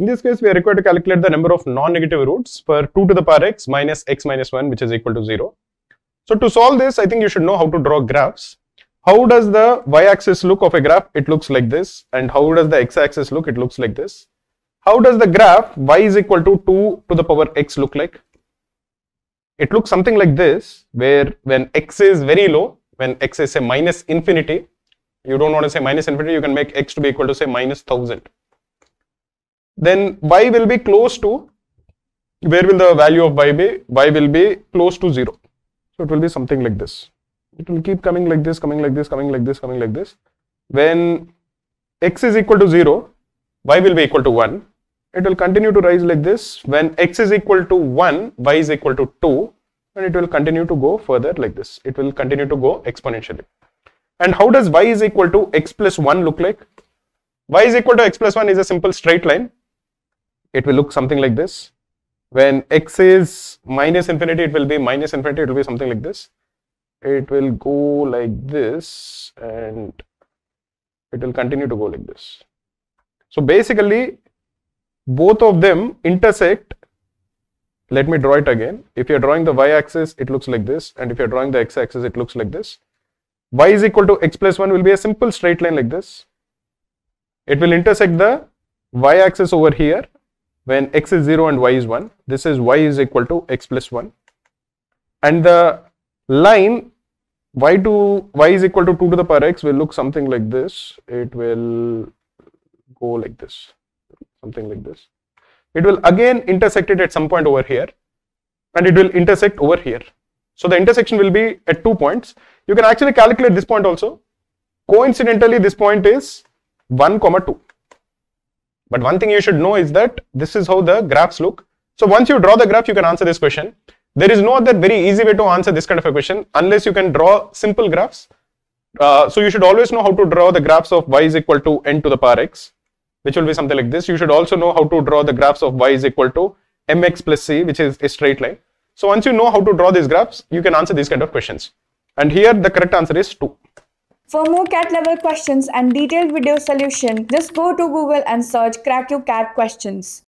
In this case, we are required to calculate the number of non-negative roots for 2 to the power x minus x minus 1, which is equal to 0. So to solve this, I think you should know how to draw graphs. How does the y-axis look of a graph? It looks like this. And how does the x-axis look? It looks like this. How does the graph y is equal to 2 to the power x look like? It looks something like this, where when x is very low, when x is say minus infinity, you don't want to say minus infinity, you can make x to be equal to say minus 1000. Then y will be close to, where will the value of y be? y will be close to 0. So it will be something like this. It will keep coming like this, coming like this, coming like this, coming like this. When x is equal to 0, y will be equal to 1 it will continue to rise like this. When x is equal to 1, y is equal to 2, and it will continue to go further like this. It will continue to go exponentially. And how does y is equal to x plus 1 look like? y is equal to x plus 1 is a simple straight line. It will look something like this. When x is minus infinity, it will be minus infinity, it will be something like this. It will go like this and it will continue to go like this. So basically, both of them intersect let me draw it again if you're drawing the y-axis it looks like this and if you're drawing the x-axis it looks like this y is equal to x plus 1 will be a simple straight line like this it will intersect the y-axis over here when x is 0 and y is 1 this is y is equal to x plus 1 and the line y to y is equal to 2 to the power x will look something like this it will go like this something like this. It will again intersect it at some point over here and it will intersect over here. So the intersection will be at two points. You can actually calculate this point also. Coincidentally, this point is 1 comma 2. But one thing you should know is that this is how the graphs look. So once you draw the graph, you can answer this question. There is no other very easy way to answer this kind of a question unless you can draw simple graphs. Uh, so you should always know how to draw the graphs of y is equal to n to the power x which will be something like this. You should also know how to draw the graphs of y is equal to mx plus c, which is a straight line. So once you know how to draw these graphs, you can answer these kind of questions. And here the correct answer is 2. For more CAT level questions and detailed video solution, just go to Google and search Cracku CAT questions.